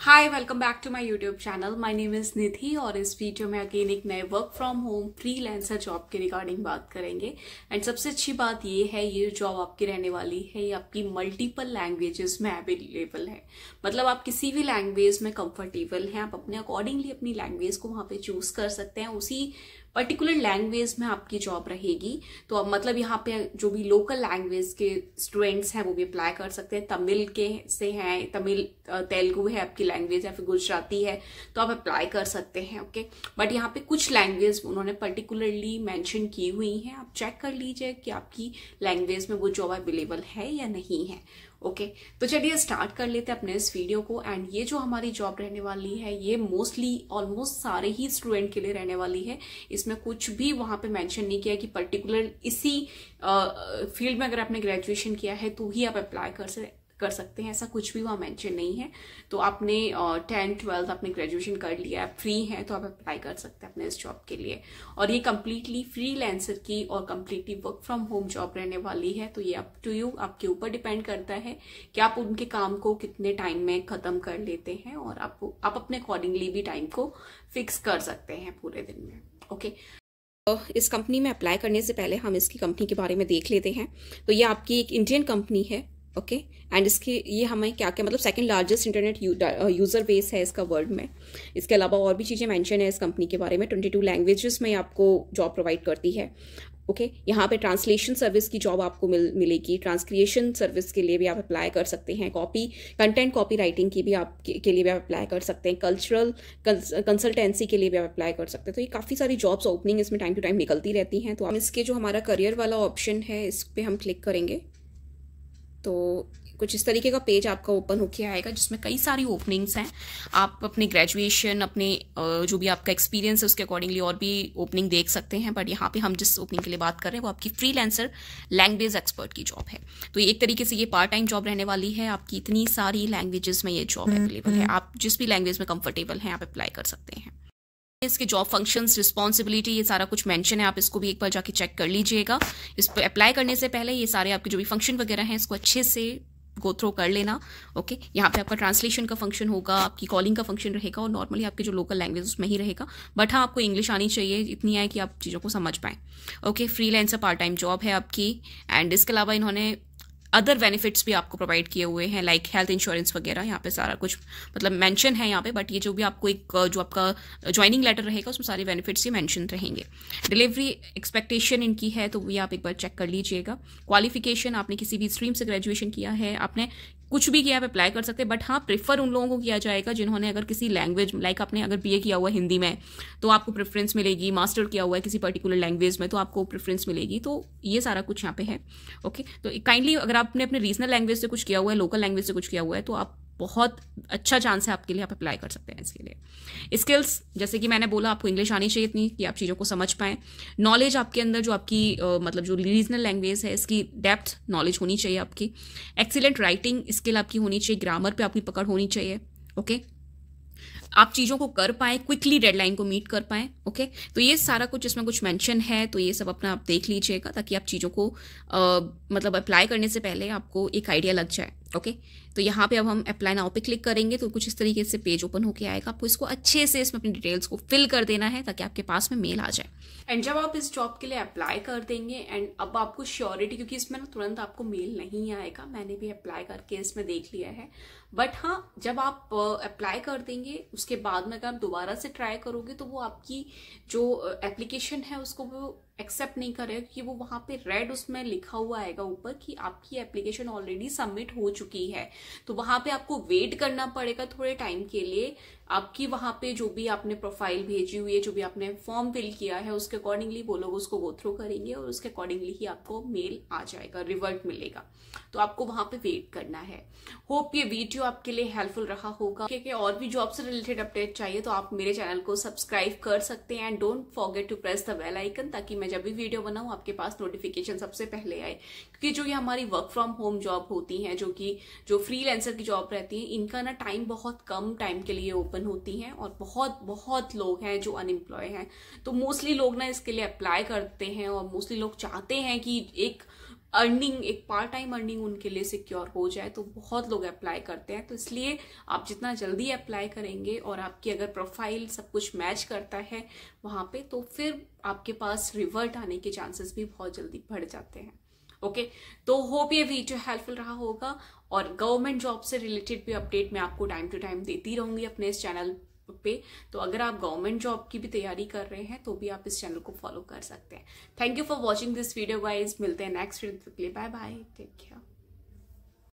Hi welcome back to my YouTube channel my name is Nidhi और इस video में again एक नए work from home freelancer job के रिगार्डिंग बात करेंगे। एंड सबसे अच्छी बात ये है, ये जॉब आपकी रहने वाली है, ये आपकी मल्टीपल लैंग्वेजेस में अवेलेबल है। मतलब आप किसी भी लैंग्वेज में कंफर्टेबल हैं, आप अपने अकॉर्डिंगली अपनी लैंग्वेज को वहाँ पे चूज़ कर सकते हैं। उसी पर्टिकुलर लैंग्वेज में आपकी जॉब रहेगी तो अब मतलब यहाँ पे जो भी लोकल लैंग्वेज के स्टूडेंट्स हैं वो भी अप्लाई कर सकते हैं। तमिल के से हैं तमिल तेलुगु है आपकी लैंग्वेज या फिर गुजराती है तो आप अप्लाई कर सकते हैं ओके बट यहाँ पे कुछ लैंग्वेज उन्होंने पर्टिकुलरली मैंशन की हुई हैं। आप चेक कर लीजिए कि आपकी लैंग्वेज में वो जॉब अवेलेबल है या नहीं है ओके okay, तो चलिए स्टार्ट कर लेते हैं अपने इस वीडियो को। एंड ये जो हमारी जॉब रहने वाली है ये मोस्टली ऑलमोस्ट सारे ही स्टूडेंट के लिए रहने वाली है। इसमें कुछ भी वहाँ पे मेंशन नहीं किया कि पर्टिकुलर इसी फ़ील्ड में अगर आपने ग्रेजुएशन किया है तो ही आप अप्लाई कर सकते कर सकते हैं। ऐसा कुछ भी वहाँ मेंशन नहीं है। तो आपने टेंथ ट्वेल्थ आपने ग्रेजुएशन कर लिया है फ्री है तो आप अप्लाई कर सकते हैं अपने इस जॉब के लिए। और ये कम्प्लीटली फ्री लेंसर की और completely work from home job रहने वाली है तो ये अप टू यू आपके ऊपर डिपेंड करता है कि आप उनके काम को कितने टाइम में खत्म कर लेते हैं और आप आप अपने अकॉर्डिंगली भी टाइम को फिक्स कर सकते हैं पूरे दिन में। ओके इस कंपनी में अप्लाई करने से पहले हम इसकी कंपनी के बारे में देख लेते हैं। तो ये आपकी एक इंडियन कंपनी है ओके okay? एंड इसके, ये हमें क्या क्या मतलब second largest internet user base है इसका वर्ल्ड में। इसके अलावा और भी चीज़ें मेंशन है इस कंपनी के बारे में। ट्वेंटी टू लैंग्वेजेस में आपको जॉब प्रोवाइड करती है। Okay okay? यहाँ पे ट्रांसलेशन सर्विस की जॉब आपको मिल मिलेगी। ट्रांसक्रिएशन सर्विस के लिए भी आप अप्लाई कर सकते हैं कॉपी कंटेंट कॉपी राइटिंग की भी आप के, के लिए भी आप अप्लाई कर सकते हैं। कल्चरल कंसल्टेंसी के लिए भी आप अप्लाई कर सकते हैं। तो ये काफ़ी सारी जॉब्स ओपनिंग इसमें टाइम टू टाइम निकलती रहती हैं। तो हम इसके जो हमारा करियर वाला ऑप्शन है इस पर हम क्लिक करेंगे। तो कुछ इस तरीके का पेज आपका ओपन होके आएगा जिसमें कई सारी ओपनिंग्स हैं। आप अपने ग्रेजुएशन अपने जो भी आपका एक्सपीरियंस है उसके अकॉर्डिंगली और भी ओपनिंग देख सकते हैं। बट यहाँ पे हम जिस ओपनिंग के लिए बात कर रहे हैं वो आपकी फ्री लैंग्वेज एक्सपर्ट की जॉब है। तो एक तरीके से ये पार्ट टाइम जॉब रहने वाली है। आपकी इतनी सारी लैंग्वेजेस में ये जॉब अवेलेबल है। आप जिस भी लैंग्वेज में कंफर्टेबल हैं आप अप्लाई कर सकते हैं। इसके जॉब फ़ंक्शंस रिस्पॉन्सिबिलिटी ये सारा कुछ मेंशन है। आप इसको भी एक बार जाके चेक कर लीजिएगा। इस पर अप्लाई करने से पहले ये सारे आपके जो भी फ़ंक्शन वगैरह हैं इसको अच्छे से गो थ्रो कर लेना ओके okay? यहाँ पे आपका ट्रांसलेशन का फ़ंक्शन होगा, आपकी कॉलिंग का फ़ंक्शन रहेगा और नॉर्मली आपके जो लोकल लैंग्वेज उसमें ही रहेगा बट हाँ आपको इंग्लिश आनी चाहिए, इतनी आए कि आप चीज़ों को समझ पाएँ okay free part time job है आपकी एंड इसके अलावा इन्होंने अदर बेनिफिट्स भी आपको प्रोवाइड किए हुए हैं लाइक हेल्थ इंश्योरेंस वगैरह, यहाँ पे सारा कुछ मतलब मेंशन है यहाँ पे बट ये जो भी आपको एक, जो आपका ज्वाइनिंग लेटर रहेगा, उसमें सारे बेनिफिट्स ही मेंशन रहेंगे। डिलीवरी एक्सपेक्टेशन इनकी है तो भी आप एक बार चेक कर लीजिएगा। क्वालिफिकेशन आपने किसी भी स्ट्रीम से ग्रेजुएशन किया है, आपने कुछ भी किया आप अप्लाई कर सकते हैं बट हाँ प्रेफर उन लोगों को किया जाएगा जिन्होंने अगर किसी लैंग्वेज लाइक आपने अगर बीए किया हुआ हिंदी में तो आपको प्रेफरेंस मिलेगी मास्टर किया हुआ है किसी पर्टिकुलर लैंग्वेज में तो आपको प्रेफरेंस मिलेगी तो ये सारा कुछ यहाँ पे है ओके तो काइंडली अगर आपने अपने रीजनल लैंग्वेज से कुछ किया हुआ है लोकल लैंग्वेज से कुछ किया हुआ है तो आप बहुत अच्छा चांस है आपके लिए आप अप्लाई कर सकते हैं इसके लिए। स्किल्स जैसे कि मैंने बोला आपको इंग्लिश आनी चाहिए इतनी कि आप चीज़ों को समझ पाएँ। नॉलेज आपके अंदर जो आपकी मतलब जो रीजनल लैंग्वेज है इसकी डेप्थ नॉलेज होनी चाहिए आपकी। एक्सीलेंट राइटिंग स्किल आपकी होनी चाहिए ग्रामर पर आपकी पकड़ होनी चाहिए ओके आप चीज़ों को कर पाए क्विकली डेडलाइन को मीट कर पाए ओके तो ये सारा कुछ इसमें कुछ मेंशन है तो ये सब अपना आप देख लीजिएगा ताकि आप चीज़ों को आ, मतलब अप्लाई करने से पहले आपको एक आइडिया लग जाए ओके तो यहाँ पे अब हम अप्लाई नाउ पे क्लिक करेंगे तो कुछ इस तरीके से पेज ओपन होके आएगा। आपको इसको अच्छे से इसमें अपनी डिटेल्स को फिल कर देना है ताकि आपके पास में मेल आ जाए। एंड जब आप इस जॉब के लिए अप्लाई कर देंगे एंड अब आपको श्योरिटी क्योंकि इसमें ना तुरंत आपको मेल नहीं आएगा, मैंने भी अप्लाई करके इसमें देख लिया है। बट हाँ जब आप अप्लाई कर देंगे, उसके बाद में अगर आप दोबारा से ट्राई करोगे तो वो आपकी जो एप्लीकेशन है उसको वो एक्सेप्ट नहीं करेगा, क्योंकि वो वहाँ पे रेड उसमें लिखा हुआ आएगा ऊपर कि आपकी एप्लीकेशन ऑलरेडी सबमिट हो चुकी है। तो वहाँ पे आपको वेट करना पड़ेगा थोड़े टाइम के लिए। आपकी वहाँ पे जो भी आपने प्रोफ़ाइल भेजी हुई है, जो भी आपने फॉर्म फिल किया है, उसके अकॉर्डिंगली वो लोग उसको गो थ्रू करेंगे और उसके अकॉर्डिंगली ही आपको मेल आ जाएगा रिवर्ट मिलेगा। तो आपको वहाँ पे वेट करना है। होप ये वीडियो आपके लिए हेल्पफुल रहा होगा। क्योंकि और भी जॉब से रिलेटेड अपडेट चाहिए तो आप मेरे चैनल को सब्सक्राइब कर सकते हैं। And don't forget to press the bell icon ताकि मैं जब भी वीडियो बनाऊँ, आपके पास नोटिफिकेशन सबसे पहले आए। क्योंकि जो ये हमारी वर्क फ्रॉम होम जॉब होती है, जो कि, जो फ्री की जॉब रहती है, इनका ना टाइम बहुत कम टाइम के लिए ओपन होती हैं और बहुत बहुत लोग हैं जो अनएम्प्लॉय हैं। तो मोस्टली लोग ना इसके लिए अप्लाई करते हैं और मोस्टली लोग चाहते हैं कि एक अर्निंग एक पार्ट टाइम अर्निंग उनके लिए सिक्योर हो जाए तो बहुत लोग अप्लाई करते हैं। तो इसलिए आप जितना जल्दी अप्लाई करेंगे और आपकी अगर प्रोफ़ाइल सब कुछ मैच करता है वहाँ पे तो फिर आपके पास रिवर्ट आने के चांसेस भी बहुत जल्दी बढ़ जाते हैं। ओके तो होप ये वीडियो हेल्पफुल रहा होगा और गवर्नमेंट जॉब से रिलेटेड भी अपडेट मैं आपको टाइम टू टाइम देती रहूँगी अपने इस चैनल पे। तो अगर आप गवर्नमेंट जॉब की भी तैयारी कर रहे हैं तो भी आप इस चैनल को फॉलो कर सकते हैं। Thank you for watching this video wise मिलते हैं नेक्स्ट वीडियो के लिए। Bye bye take care